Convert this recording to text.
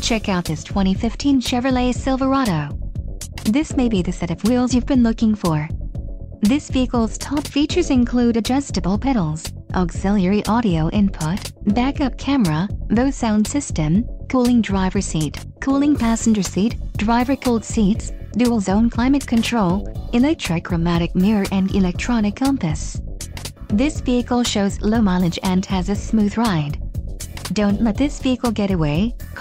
Check out this 2015 Chevrolet Silverado. This may be the set of wheels you've been looking for. This vehicle's top features include adjustable pedals, auxiliary audio input, backup camera, Bose sound system, cooling driver seat, cooling passenger seat, driver cooled seats, dual zone climate control, electrochromatic mirror and electronic compass. This vehicle shows low mileage and has a smooth ride. Don't let this vehicle get away,